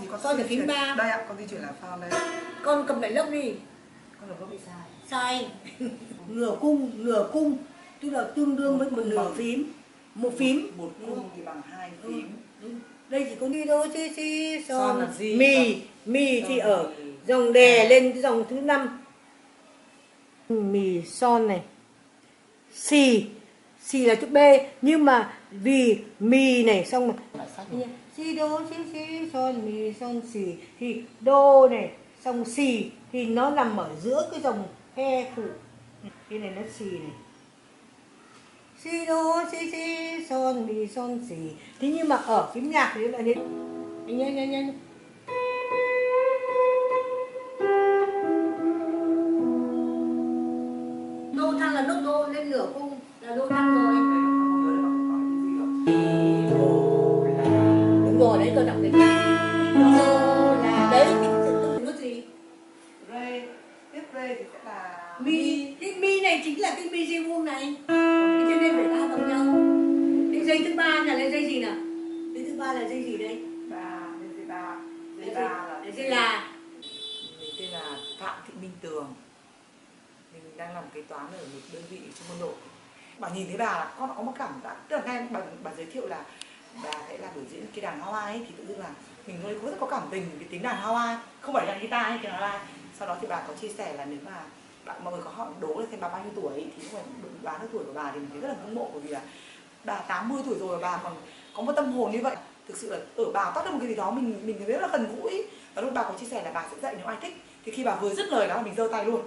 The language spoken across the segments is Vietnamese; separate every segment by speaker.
Speaker 1: thì có
Speaker 2: ở phím
Speaker 1: chuyển-
Speaker 2: ba.
Speaker 1: đây ạ con di chuyển là son đây.
Speaker 2: Con cầm lại lốc đi.
Speaker 1: Con có bị sai.
Speaker 2: Sai. Nửa cung nửa cung. Tức là tương đương với một nửa phím. một phím.
Speaker 1: Một
Speaker 2: không?
Speaker 1: cung thì bằng hai
Speaker 2: Ừ,
Speaker 1: phím.
Speaker 2: đúng. đây chỉ có đi đô si si
Speaker 1: Son
Speaker 2: mì mì thì ở dòng đè lên cái dòng thứ năm. Mì son này. Xì xì là chữ b, nhưng mà vì mì này, xong mà si đô si si son, mì, son, xì. Thì đô này, xong xì, thì nó nằm ở giữa cái dòng he phụ. Cái này nó xì này. Si đô si si son, mì, son, xì. Thế nhưng mà ở phím nhạc thì lại thế nhanh nhanh nhanh đô thăng là nốt đô, lên nửa cung là đô thăng rồi. Đúng rồi đấy tôi đọc cái đô là đấy. Nốt gì?
Speaker 1: Rê tiếp rê thì sẽ là
Speaker 2: mi cái mi này chính là cái mi di vuông này. Cho nên phải ba bằng nhau. Cái dây thứ ba là lên dây gì nào? Dây thứ ba là dây gì đây?
Speaker 1: Ba dây ba. Dây
Speaker 2: dây
Speaker 1: ba là
Speaker 2: dây là
Speaker 1: tên là phạm thị minh tường. Mình đang làm kế toán ở một đơn vị trong quân đội bà nhìn thấy bà là con có một cảm giác tức là nghe bà, bà giới thiệu là bà sẽ là biểu diễn cái đàn hoa ấy, thì tự dưng là mình nuôi rất có cảm tình cái tiếng đàn hoa không phải là đàn guitar hay cái đàn Hawaii sau đó thì bà có chia sẻ là nếu mà bạn mọi người có hỏi đố là xem bà bao nhiêu tuổi ấy, thì không phải đoán được tuổi của bà thì mình thấy rất là ngưỡng mộ bởi vì là bà 80 tuổi rồi bà còn có một tâm hồn như vậy. Thực sự là ở bà toát được một cái gì đó mình mình thấy rất là gần gũi. Và lúc bà có chia sẻ là bà sẽ dạy nếu ai thích thì khi bà vừa dứt lời đó là mình giơ tay luôn.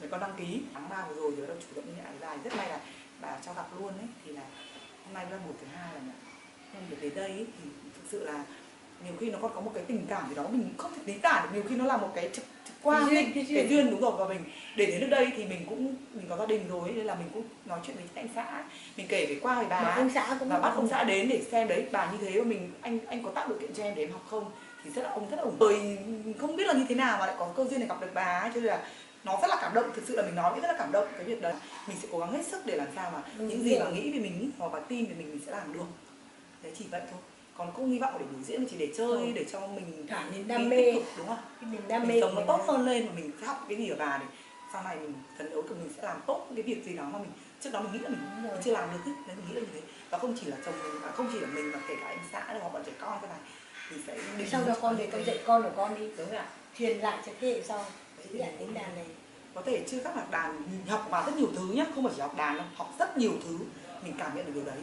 Speaker 1: Để con đăng ký. Tháng ba vừa rồi thì bắt đầu chủ động liên dài rất may là bà cho gặp luôn ấy thì là hôm nay là một thứ hai là hôm được đến đây ấy, thì thực sự là nhiều khi nó còn có một cái tình cảm gì đó mình không thể lý tả được. Nhiều khi nó là một cái trực, trực quan
Speaker 2: Cái duyên, cái
Speaker 1: cái
Speaker 2: duyên.
Speaker 1: đúng rồi và mình để đến nước đây thì mình cũng mình có gia đình rồi nên là mình cũng nói chuyện với anh xã mình kể về qua về bà
Speaker 2: ông xã cũng
Speaker 1: và bắt ông xã đến để xem đấy bà như thế và mình anh anh có tạo điều kiện cho em để em học không? Thì rất là ông rất là ủng Rồi không biết là như thế nào mà lại có cơ duyên để gặp được bà ấy cho nên là nó rất là cảm động thực sự là mình nói rất là cảm động cái việc đấy mình sẽ cố gắng hết sức để làm sao mà
Speaker 2: Ừ,
Speaker 1: những gì mà nghĩ về mình hoặc là tin về mình mình sẽ làm được đấy chỉ vậy thôi còn không hy vọng để biểu diễn mà chỉ để chơi
Speaker 2: Ừ.
Speaker 1: để cho mình
Speaker 2: Thả niềm đam mê.
Speaker 1: cực, đúng không
Speaker 2: cái niềm đam mê
Speaker 1: mình sống
Speaker 2: của
Speaker 1: nó
Speaker 2: mình
Speaker 1: tốt hơn lên và mình sẽ học cái gì ở bà để sau này mình phấn đấu thì mình sẽ làm tốt cái việc gì đó mà mình trước đó mình nghĩ là mình
Speaker 2: rồi.
Speaker 1: chưa làm được ấy. nên mình nghĩ là như thế và không chỉ là chồng mình mà không chỉ là mình mà kể cả anh xã hoặc bọn trẻ con cái này thì sẽ
Speaker 2: sau đó
Speaker 1: cho
Speaker 2: con để con
Speaker 1: thế.
Speaker 2: dạy con của con đi
Speaker 1: đúng rồi ạ
Speaker 2: truyền lại cho thế hệ sau cái dạng tiếng đàn này.
Speaker 1: Có thể chưa các học đàn học vào rất nhiều thứ nhé không phải chỉ học đàn đâu, học rất nhiều thứ, mình cảm nhận được điều đấy.